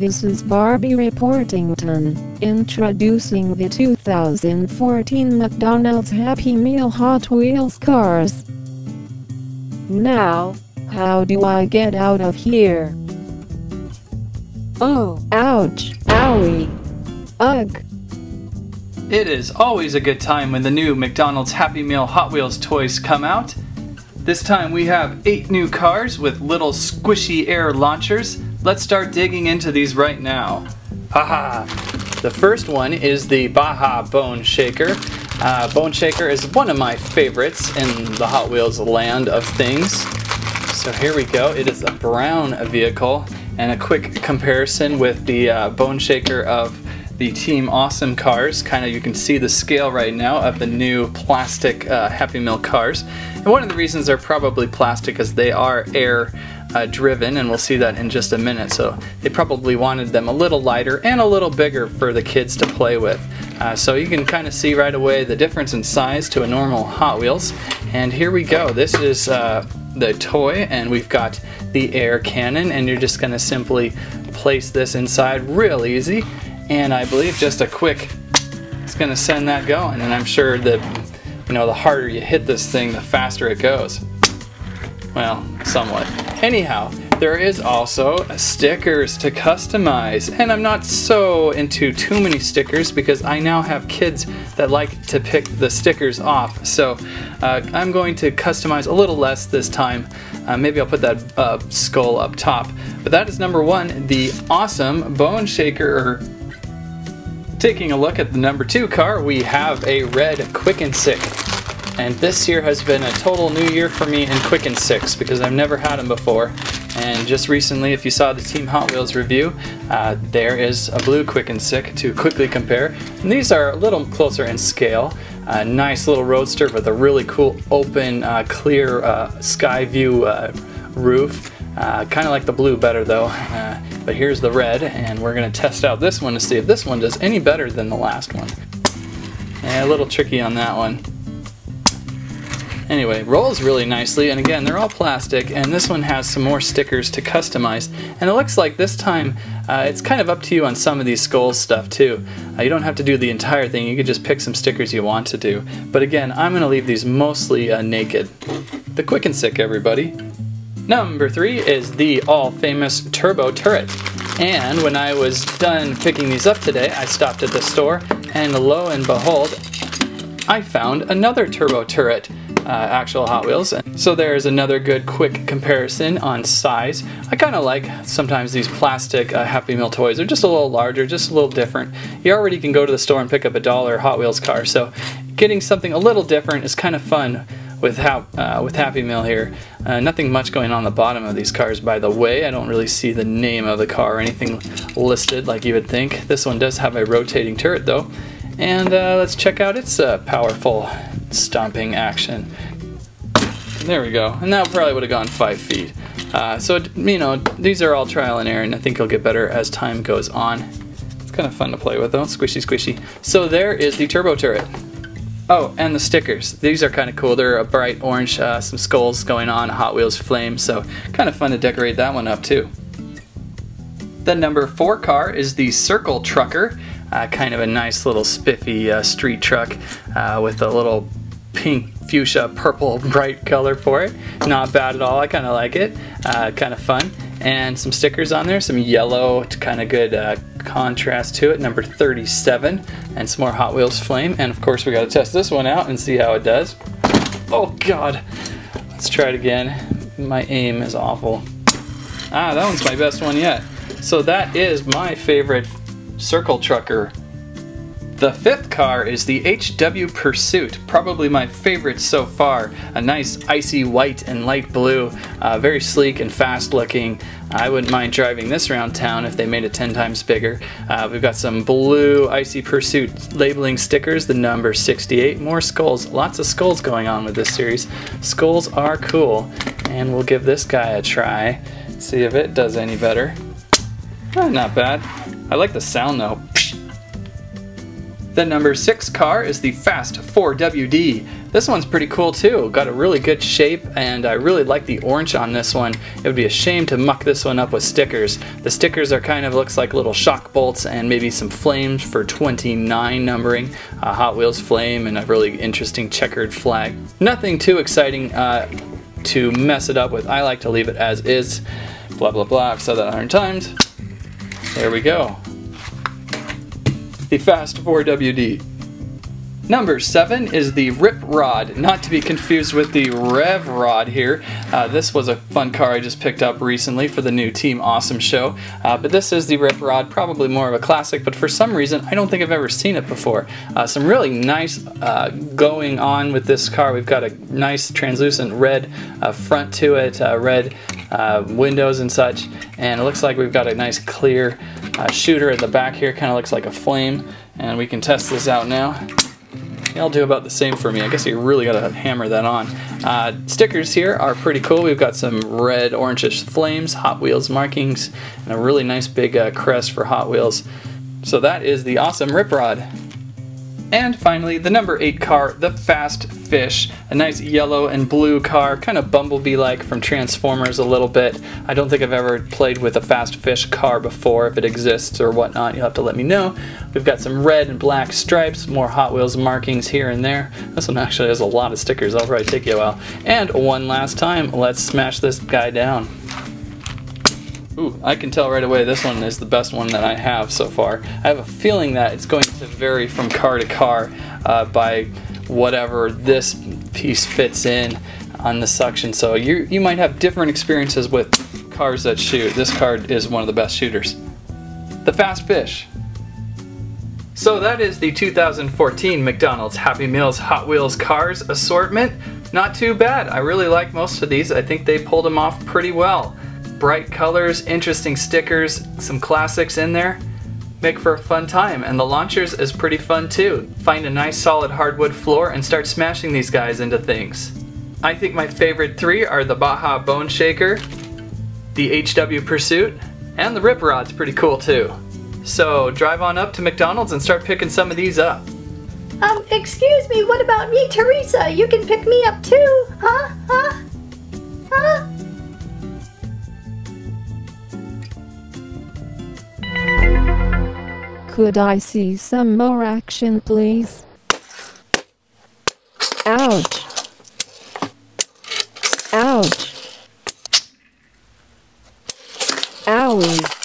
This is Barbie Reportington, introducing the 2014 McDonald's Happy Meal Hot Wheels cars. Now, how do I get out of here? Oh, ouch, owie, ugh. It is always a good time when the new McDonald's Happy Meal Hot Wheels toys come out. This time we have eight new cars with little squishy air launchers. Let's start digging into these right now. Haha! The first one is the Baja Bone Shaker. Uh, Bone Shaker is one of my favorites in the Hot Wheels land of things. So here we go. It is a brown vehicle and a quick comparison with the uh, Bone Shaker of the Team Awesome cars. Kind of you can see the scale right now of the new plastic uh, Happy Meal cars. And one of the reasons they're probably plastic is they are air uh, driven and we'll see that in just a minute. So they probably wanted them a little lighter and a little bigger for the kids to play with. Uh, so you can kind of see right away the difference in size to a normal Hot Wheels. And here we go. This is uh, the toy and we've got the air cannon and you're just going to simply place this inside real easy and I believe just a quick it's gonna send that going and I'm sure that you know the harder you hit this thing the faster it goes well somewhat anyhow there is also stickers to customize and I'm not so into too many stickers because I now have kids that like to pick the stickers off. So uh, I'm going to customize a little less this time. Uh, maybe I'll put that uh, skull up top. But that is number one the awesome bone shaker. Taking a look at the number two car, we have a red Quick 'N Sik. And this year has been a total new year for me in Quick and Six because I've never had them before. And just recently, if you saw the Team Hot Wheels review, uh, there is a blue Quick 'N Sik to quickly compare. And these are a little closer in scale. A nice little roadster with a really cool open, uh, clear uh, sky view uh, roof. Uh, kind of like the blue better though. Uh, but here's the red, and we're going to test out this one to see if this one does any better than the last one. Yeah, a little tricky on that one. Anyway, rolls really nicely, and again, they're all plastic, and this one has some more stickers to customize. And it looks like this time, uh, it's kind of up to you on some of these skulls stuff too. Uh, you don't have to do the entire thing, you can just pick some stickers you want to do. But again, I'm going to leave these mostly uh, naked. The Quick 'N Sik, everybody. Number three is the all famous turbo turret. And when I was done picking these up today, I stopped at the store and lo and behold, I found another turbo turret. Uh, actual Hot Wheels. So there's another good quick comparison on size. I kind of like sometimes these plastic uh, Happy Meal toys. They're just a little larger, just a little different. You already can go to the store and pick up a dollar Hot Wheels car, so getting something a little different is kind of fun with, ha uh, with Happy Meal here. Uh, nothing much going on the bottom of these cars, by the way. I don't really see the name of the car or anything listed like you would think. This one does have a rotating turret, though. And uh, let's check out its uh, powerful stomping action. There we go. And that probably would have gone five feet. Uh, so, you know, these are all trial and error, and I think it'll get better as time goes on. It's kind of fun to play with, though. Squishy, squishy. So there is the turbo turret. Oh, and the stickers. These are kind of cool. They're a bright orange, uh, some skulls going on, Hot Wheels flame, so kind of fun to decorate that one up too. The number four car is the Circle Trucker. Uh, kind of a nice little spiffy uh, street truck uh, with a little pink fuchsia purple bright color for it. Not bad at all, I kind of like it. Uh, kind of fun and some stickers on there, some yellow, kind of good uh, contrast to it, number 37, and some more Hot Wheels Flame. And of course we gotta test this one out and see how it does. Oh God, let's try it again. My aim is awful. Ah, that one's my best one yet. So that is my favorite circle trucker the fifth car is the HW Pursuit, probably my favorite so far. A nice icy white and light blue, uh, very sleek and fast looking. I wouldn't mind driving this around town if they made it 10 times bigger. Uh, we've got some blue Icy Pursuit labeling stickers, the number 68. More skulls, lots of skulls going on with this series. Skulls are cool, and we'll give this guy a try. See if it does any better. Not bad. I like the sound though. The number 6 car is the Fast 4WD. This one's pretty cool too. Got a really good shape and I really like the orange on this one. It would be a shame to muck this one up with stickers. The stickers are kind of looks like little shock bolts and maybe some flames for 29 numbering. A Hot Wheels flame and a really interesting checkered flag. Nothing too exciting uh, to mess it up with. I like to leave it as is. Blah blah blah, I've said that a hundred times. There we go. The Fast 4WD. Number seven is the Rip Rod, not to be confused with the Rev Rod here. Uh, this was a fun car I just picked up recently for the new Team Awesome show, uh, but this is the Rip Rod, probably more of a classic, but for some reason I don't think I've ever seen it before. Uh, some really nice uh, going on with this car. We've got a nice translucent red uh, front to it, uh, red windows and such, and it looks like we've got a nice clear shooter at the back here, kind of looks like a flame, and we can test this out now. I'll do about the same for me. I guess you really gotta hammer that on. Uh, stickers here are pretty cool. We've got some red orangish flames, Hot Wheels markings, and a really nice big uh, crest for Hot Wheels. So that is the awesome Rip Rod. And finally, the number 8 car, the Fast Fish. A nice yellow and blue car, kind of Bumblebee-like from Transformers a little bit. I don't think I've ever played with a Fast Fish car before. If it exists or whatnot, you'll have to let me know. We've got some red and black stripes, more Hot Wheels markings here and there. This one actually has a lot of stickers. I'll probably take you a while. And one last time, let's smash this guy down. Ooh, I can tell right away this one is the best one that I have so far. I have a feeling that it's going to vary from car to car uh, by whatever this piece fits in on the suction. So you, you might have different experiences with cars that shoot. This card is one of the best shooters. The Fast Fish. So that is the 2014 McDonald's Happy Meals Hot Wheels cars assortment. Not too bad. I really like most of these. I think they pulled them off pretty well bright colors, interesting stickers, some classics in there. Make for a fun time, and the launchers is pretty fun too. Find a nice solid hardwood floor and start smashing these guys into things. I think my favorite three are the Baja Bone Shaker, the HW Pursuit, and the Rip Rod's pretty cool too. So drive on up to McDonald's and start picking some of these up. Um, excuse me, what about me, Teresa? You can pick me up too, huh? Huh? Huh? Could I see some more action please? Ouch. Ouch. Owie.